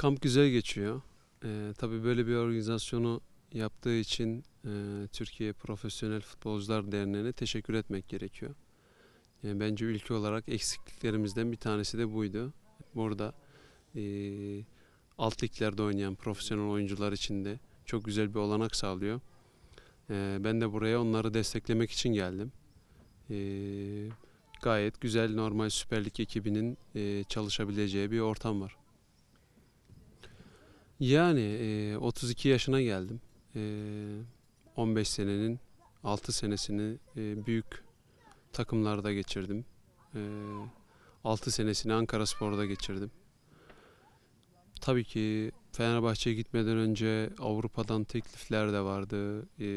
Kamp güzel geçiyor. Ee, tabii böyle bir organizasyonu yaptığı için e, Türkiye Profesyonel Futbolcular Derneği'ne teşekkür etmek gerekiyor. Yani bence ülke olarak eksikliklerimizden bir tanesi de buydu. Burada e, alt liglerde oynayan profesyonel oyuncular için de çok güzel bir olanak sağlıyor. Ee, ben de buraya onları desteklemek için geldim. Ee, gayet güzel normal Süper Lig ekibinin e, çalışabileceği bir ortam var. Yani e, 32 yaşına geldim. E, 15 senenin 6 senesini e, büyük takımlarda geçirdim. E, 6 senesini Ankara Spor'da geçirdim. Tabii ki Fenerbahçe'ye gitmeden önce Avrupa'dan teklifler de vardı. E,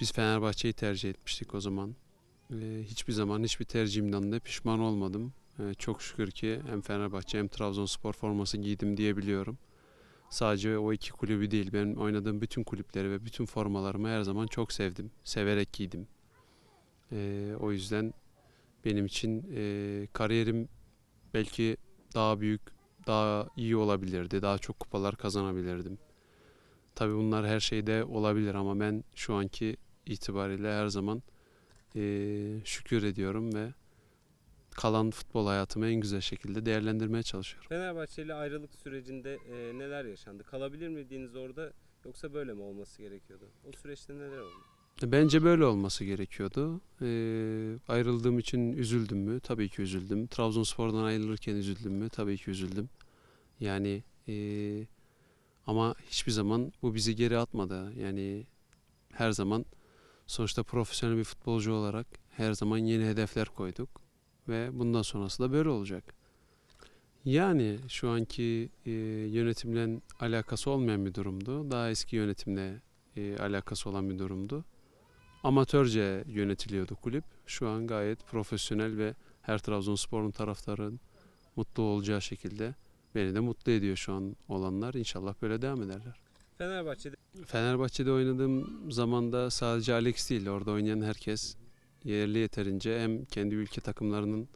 biz Fenerbahçe'yi tercih etmiştik o zaman. E, hiçbir zaman hiçbir tercihimden de pişman olmadım. Ee, çok şükür ki hem Fenerbahçe hem Trabzonspor forması giydim diyebiliyorum. Sadece o iki kulübü değil, ben oynadığım bütün kulüpleri ve bütün formalarımı her zaman çok sevdim. Severek giydim. Ee, o yüzden benim için e, kariyerim belki daha büyük, daha iyi olabilirdi. Daha çok kupalar kazanabilirdim. Tabii bunlar her şeyde olabilir ama ben şu anki itibariyle her zaman e, şükür ediyorum ve kalan futbol hayatımı en güzel şekilde değerlendirmeye çalışıyorum. Fenerbahçe ile ayrılık sürecinde e, neler yaşandı? Kalabilir miydiniz orada yoksa böyle mi olması gerekiyordu? O süreçte neler oldu? Bence böyle olması gerekiyordu. Ee, ayrıldığım için üzüldüm mü? Tabii ki üzüldüm. Trabzonspor'dan ayrılırken üzüldüm mü? Tabii ki üzüldüm. Yani ee, ama hiçbir zaman bu bizi geri atmadı. Yani her zaman sonuçta profesyonel bir futbolcu olarak her zaman yeni hedefler koyduk ve bundan sonrası da böyle olacak. Yani şu anki e, yönetimle alakası olmayan bir durumdu. Daha eski yönetimle e, alakası olan bir durumdu. Amatörce yönetiliyordu kulüp. Şu an gayet profesyonel ve her Trabzonspor'un taraftarın mutlu olacağı şekilde beni de mutlu ediyor şu an olanlar. İnşallah böyle devam ederler. Fenerbahçe'de Fenerbahçe'de oynadığım zaman da sadece Alex değil, orada oynayan herkes yerli yeterince hem kendi ülke takımlarının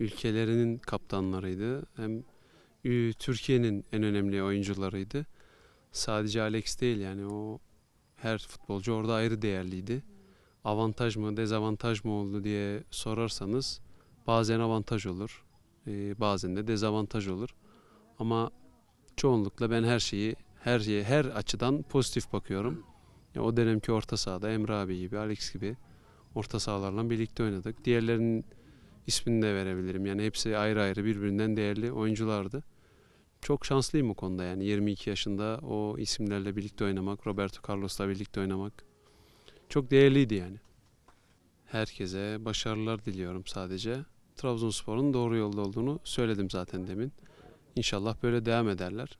ülkelerinin kaptanlarıydı hem Türkiye'nin en önemli oyuncularıydı. Sadece Alex değil yani o her futbolcu orada ayrı değerliydi. Avantaj mı dezavantaj mı oldu diye sorarsanız bazen avantaj olur e, bazen de dezavantaj olur. Ama çoğunlukla ben her şeyi her şeye her açıdan pozitif bakıyorum. O dönemki orta sahada Emre abi gibi, Alex gibi orta sahalarla birlikte oynadık. Diğerlerinin ismini de verebilirim. Yani hepsi ayrı ayrı birbirinden değerli oyunculardı. Çok şanslıyım o konuda yani 22 yaşında o isimlerle birlikte oynamak, Roberto Carlos'la birlikte oynamak çok değerliydi yani. Herkese başarılar diliyorum sadece. Trabzonspor'un doğru yolda olduğunu söyledim zaten demin. İnşallah böyle devam ederler.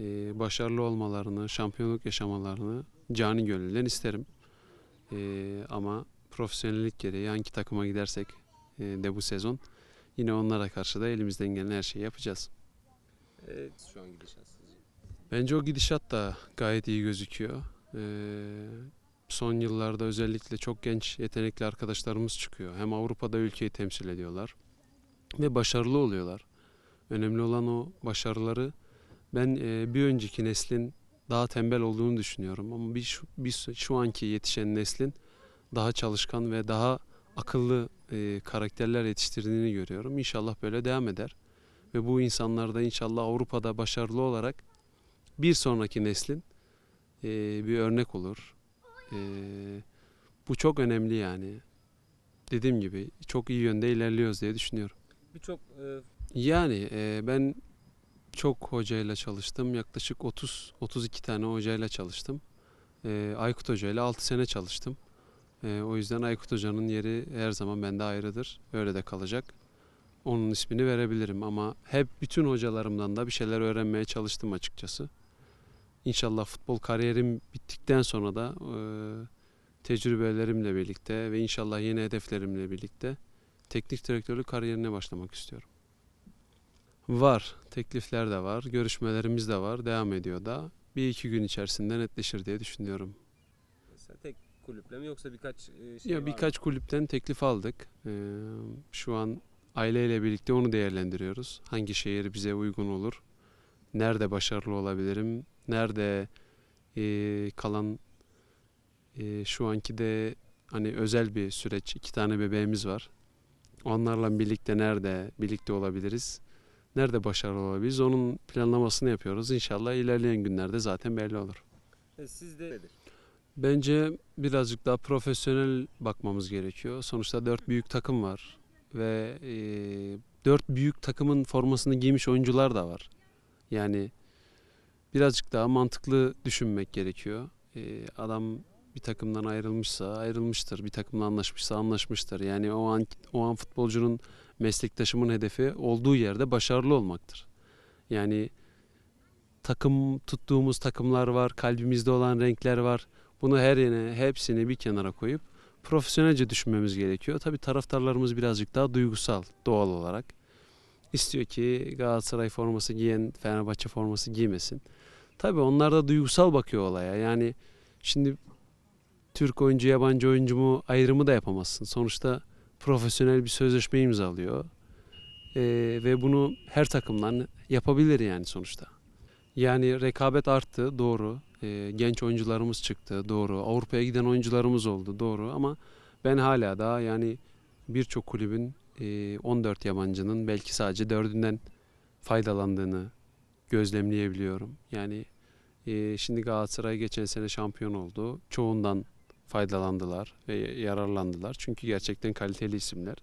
Ee, başarılı olmalarını, şampiyonluk yaşamalarını cani gönülden isterim. Ee, ama profesyonellik gereği hangi takıma gidersek e, de bu sezon yine onlara karşı da elimizden gelen her şeyi yapacağız. e, şu an gidişat sizce? Bence o gidişat da gayet iyi gözüküyor. Ee, son yıllarda özellikle çok genç yetenekli arkadaşlarımız çıkıyor. Hem Avrupa'da ülkeyi temsil ediyorlar ve başarılı oluyorlar. Önemli olan o başarıları ben e, bir önceki neslin daha tembel olduğunu düşünüyorum ama bir şu, bir şu anki yetişen neslin daha çalışkan ve daha akıllı e, karakterler yetiştirdiğini görüyorum. İnşallah böyle devam eder ve bu insanlar da inşallah Avrupa'da başarılı olarak bir sonraki neslin e, bir örnek olur. E, bu çok önemli yani. Dediğim gibi çok iyi yönde ilerliyoruz diye düşünüyorum. Birçok e, Yani e, ben çok hocayla çalıştım. Yaklaşık 30 32 tane hocayla çalıştım. E, Aykut Hoca ile 6 sene çalıştım. E, o yüzden Aykut Hoca'nın yeri her zaman bende ayrıdır. Öyle de kalacak. Onun ismini verebilirim ama hep bütün hocalarımdan da bir şeyler öğrenmeye çalıştım açıkçası. İnşallah futbol kariyerim bittikten sonra da e, tecrübelerimle birlikte ve inşallah yeni hedeflerimle birlikte teknik direktörlük kariyerine başlamak istiyorum. Var. Teklifler de var. Görüşmelerimiz de var. Devam ediyor da. Bir iki gün içerisinde netleşir diye düşünüyorum. Kulüple mi yoksa birkaç e, şey Ya var mı? birkaç kulüpten teklif aldık. Ee, şu an aileyle birlikte onu değerlendiriyoruz. Hangi şehir bize uygun olur? Nerede başarılı olabilirim? Nerede eee, kalan eee, şu anki de hani özel bir süreç. iki tane bebeğimiz var. Onlarla birlikte nerede birlikte olabiliriz? Nerede başarılı olabiliriz? Onun planlamasını yapıyoruz. İnşallah ilerleyen günlerde zaten belli olur. E, sizde nedir? Bence birazcık daha profesyonel bakmamız gerekiyor. Sonuçta dört büyük takım var ve e, dört büyük takımın formasını giymiş oyuncular da var. Yani birazcık daha mantıklı düşünmek gerekiyor. E, adam bir takımdan ayrılmışsa ayrılmıştır, bir takımla anlaşmışsa anlaşmıştır. Yani o an o an futbolcunun meslektaşımın hedefi olduğu yerde başarılı olmaktır. Yani takım tuttuğumuz takımlar var, kalbimizde olan renkler var. Bunu her yine hepsini bir kenara koyup profesyonelce düşünmemiz gerekiyor. Tabii taraftarlarımız birazcık daha duygusal doğal olarak. İstiyor ki Galatasaray forması giyen Fenerbahçe forması giymesin. Tabii onlar da duygusal bakıyor olaya. Yani şimdi Türk oyuncu yabancı oyuncu mu ayrımı da yapamazsın. Sonuçta profesyonel bir sözleşme imzalıyor. Ee, ve bunu her takımdan yapabilir yani sonuçta. Yani rekabet arttı doğru. Ee, genç oyuncularımız çıktı doğru. Avrupa'ya giden oyuncularımız oldu doğru ama ben hala daha yani birçok kulübün e, 14 yabancının belki sadece dördünden faydalandığını gözlemleyebiliyorum. Yani e, şimdi Galatasaray geçen sene şampiyon oldu. Çoğundan faydalandılar ve yararlandılar. Çünkü gerçekten kaliteli isimler.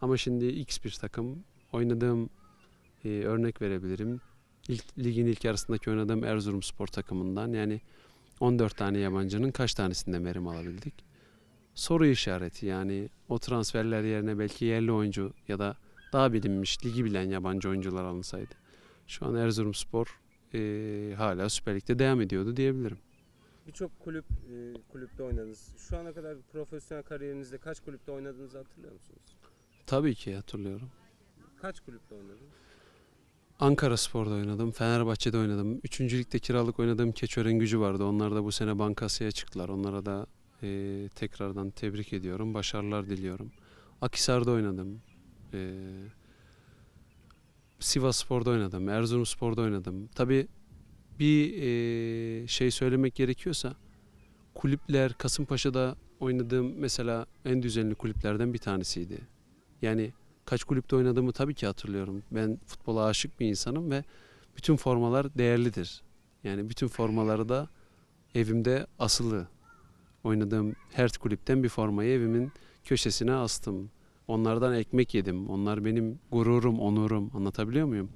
Ama şimdi X bir takım oynadığım e, örnek verebilirim. İlk, ligin ilk yarısındaki oynadığım Erzurumspor takımından yani 14 tane yabancının kaç tanesinden verim alabildik? Soru işareti yani o transferler yerine belki yerli oyuncu ya da daha bilinmiş ligi bilen yabancı oyuncular alınsaydı. Şu an Erzurumspor e, hala Süper Lig'de devam ediyordu diyebilirim. Birçok kulüp e, kulüpte oynadınız. Şu ana kadar profesyonel kariyerinizde kaç kulüpte oynadığınızı hatırlıyor musunuz? Tabii ki hatırlıyorum. Kaç kulüpte oynadınız? Ankara Spor'da oynadım, Fenerbahçe'de oynadım. Üçüncü ligde kiralık oynadığım Keçören gücü vardı. Onlar da bu sene Bankası'ya çıktılar. Onlara da e, tekrardan tebrik ediyorum. Başarılar diliyorum. Akhisar'da oynadım. E, Sivas Spor'da oynadım. Erzurum Spor'da oynadım. Tabii bir e, şey söylemek gerekiyorsa kulüpler Kasımpaşa'da oynadığım mesela en düzenli kulüplerden bir tanesiydi. Yani kaç kulüpte oynadığımı tabii ki hatırlıyorum. Ben futbola aşık bir insanım ve bütün formalar değerlidir. Yani bütün formaları da evimde asılı. Oynadığım her kulüpten bir formayı evimin köşesine astım. Onlardan ekmek yedim. Onlar benim gururum, onurum. Anlatabiliyor muyum?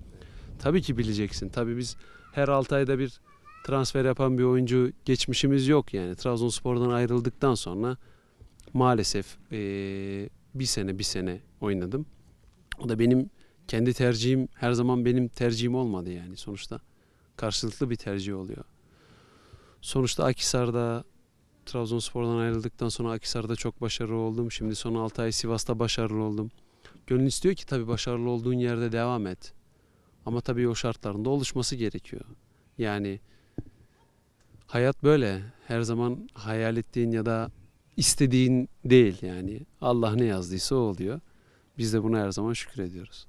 Tabii ki bileceksin. Tabii biz her 6 ayda bir transfer yapan bir oyuncu geçmişimiz yok yani. Trabzonspor'dan ayrıldıktan sonra maalesef eee, bir sene bir sene oynadım. O da benim kendi tercihim her zaman benim tercihim olmadı yani sonuçta. Karşılıklı bir tercih oluyor. Sonuçta Akhisar'da Trabzonspor'dan ayrıldıktan sonra Akhisar'da çok başarılı oldum. Şimdi son 6 ay Sivas'ta başarılı oldum. Gönül istiyor ki tabii başarılı olduğun yerde devam et. Ama tabii o şartlarında oluşması gerekiyor. Yani hayat böyle. Her zaman hayal ettiğin ya da istediğin değil yani. Allah ne yazdıysa o oluyor. Biz de buna her zaman şükür ediyoruz.